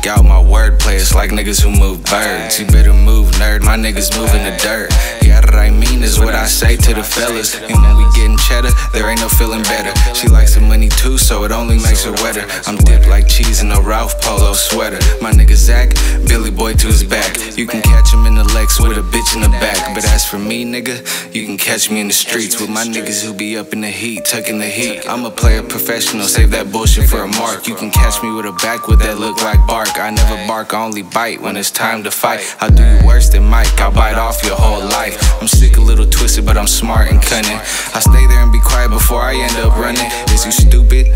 check out my wordplay. It's like niggas who move birds. You better move, nerd. My niggas moving the dirt. Yeah, that I mean is what I say to the fellas. And when we getting cheddar, there ain't no feeling better. She likes the money too, so it only makes her wetter. I'm dipped like cheese in a Ralph Polo sweater. My nigga Zach, Billy Boy to his back. You can catch him in the Lex with a bitch in the back. But as for me, nigga, you can catch me in the streets with my niggas who be up in the heat, tucking the heat. I'm a player professional, save that bullshit for a mark. You can catch me with a back with that look like bark. I never bark, I only bite when it's time to fight. I'll do you worse than Mike, I'll bite off your whole life. I'm sick, a little twisted, but I'm smart and cunning. I stay there and be quiet before I end up running. Is you stupid?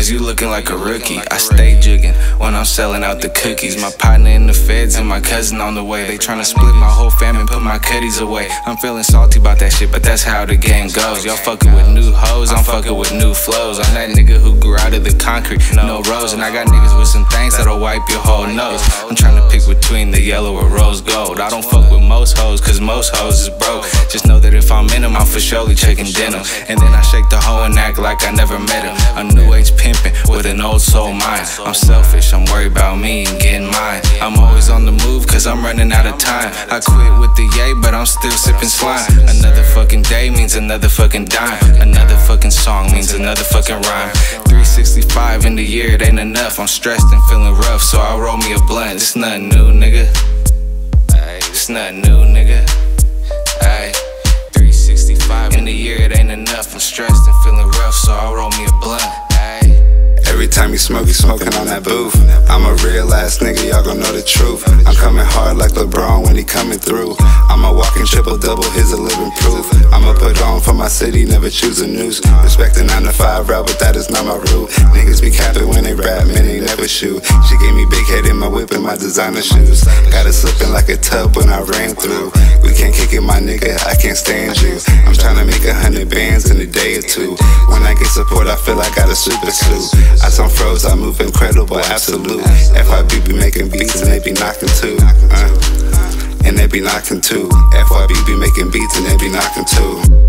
Cause you looking like a rookie. I stay jigging when I'm selling out the cookies. My partner in the feds and my cousin on the way. They tryna split my whole family and put my cutties away. I'm feeling salty about that shit, but that's how the game goes. Y'all fucking with new hoes, I'm fucking with new flows. I'm that nigga who grew out of the concrete, no rose. And I got niggas with some things that'll wipe your whole nose. I'm pick between the yellow or rose gold. I don't fuck with most hoes, cause most hoes is broke. Just know that if I'm in them, I'm for surely checking denim. And then I shake the hoe and act like I never met him. A new age pimpin' with an old soul mind. I'm selfish, I'm worried about me and getting mine. I'm always on the move cause I'm running out of time. I quit with the yay, but I'm still sipping slime. Another fucking day means another fucking dime. Another fucking song means another fucking rhyme. 365 in the year, it ain't enough. I'm stressed and feeling rough, so I roll me a blunt. It's nothing new, nigga. It's nothing new, nigga. Ayy. 365 in the year, it ain't enough. I'm stressed and feeling rough, so I roll me a blunt. Every time you smoke, you smoking on that booth. I'm a real ass nigga, y'all gon' know the truth. I'm coming hard like LeBron when he coming through. I'm a walking triple double, here's a living proof. I'ma put on for my city, never choose a noose. Respect the 9 to 5 route, but that is not my rule. Niggas be capping when they rap, man, they never shoot. She gave me big head in my whip and my designer shoes. Got it slipping like a tub when I ran through. We can't kick it, my nigga, I can't stand you. I'm tryna make a hundred bands in a day or two. When I get support, I feel like I got a super suit. I on froze, I move incredible, absolute. FYB be making beats and they be knocking too. Uh, and they be knocking too. FYB be making beats and they be knocking too.